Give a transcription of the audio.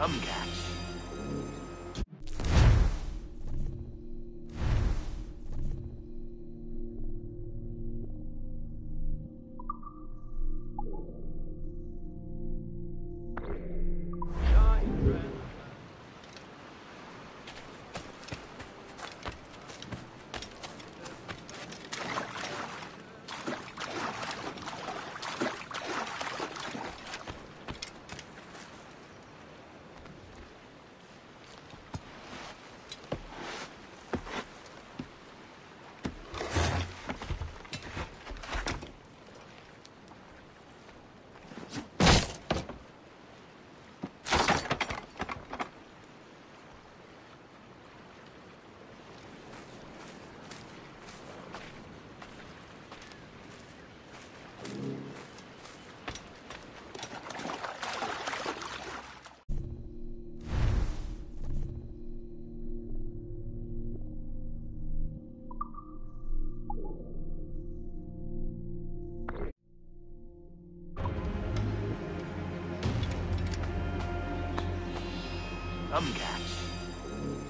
Come catch. some cats.